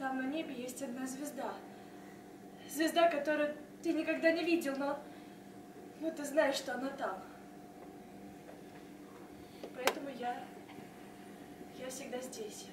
Там на небе есть одна звезда. Звезда, которую ты никогда не видел, но, но ты знаешь, что она там. Поэтому я, я всегда здесь.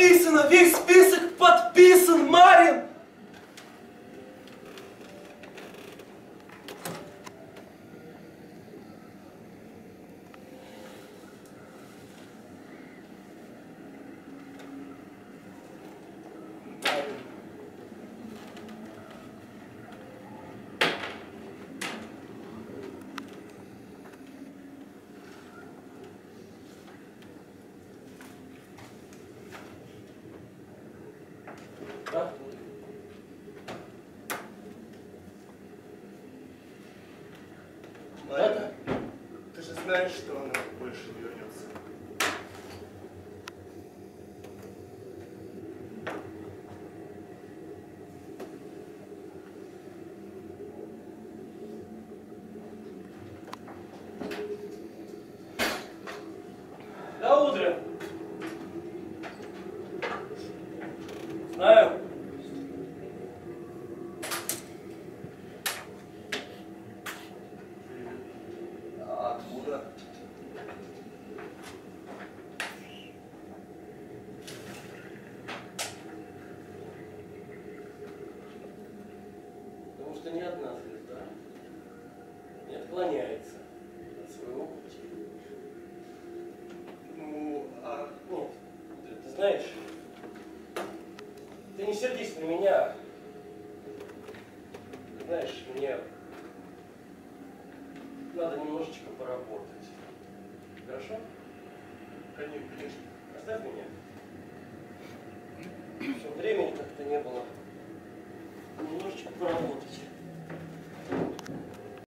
Все подписано, весь список подписан, Марин! Да? Марина, ты же знаешь, что она больше не вернется. Да, утро. Знаю. Что ни одна звезда не отклоняется от своего пути. Ну, а Нет, ты, ты знаешь, ты не сердись на меня. Ты знаешь, мне надо немножечко поработать. Хорошо? конечно. Оставь меня.